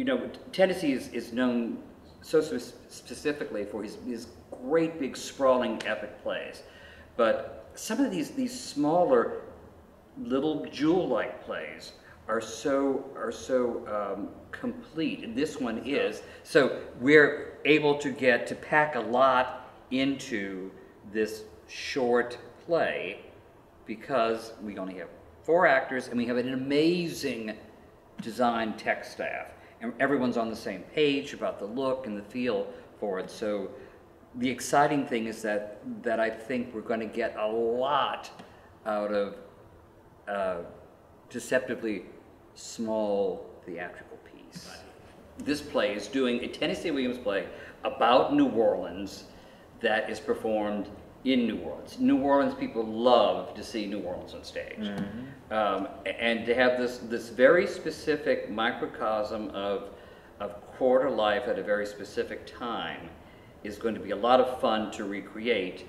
you know, Tennessee is, is known so spe- specifically for his, his great big sprawling epic plays. But some of these, these smaller little jewel-like plays are so, are so um, complete, and this one is. So we're able to get, to pack a lot into this short play because we only have four actors and we have an amazing design tech staff. Everyone's on the same page about the look and the feel for it. So the exciting thing is that, that I think we're going to get a lot out of uh, deceptively small theatrical piece. This play is doing a Tennessee Williams play about New Orleans that is performed in New Orleans. New Orleans people love to see New Orleans on stage. Um, and to have this, this very specific microcosm of, of quarter life at a very specific time is going to be a lot of fun to recreate.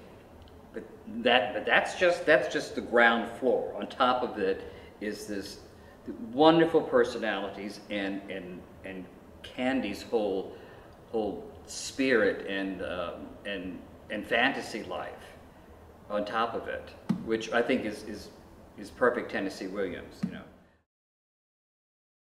But that, but that's just, that's just the ground floor. On top of it is this wonderful personalities and, and, and Candy's whole, whole spirit and, um, and, and fantasy life on top of it, which I think is, is, is perfect Tennessee Williams, you know.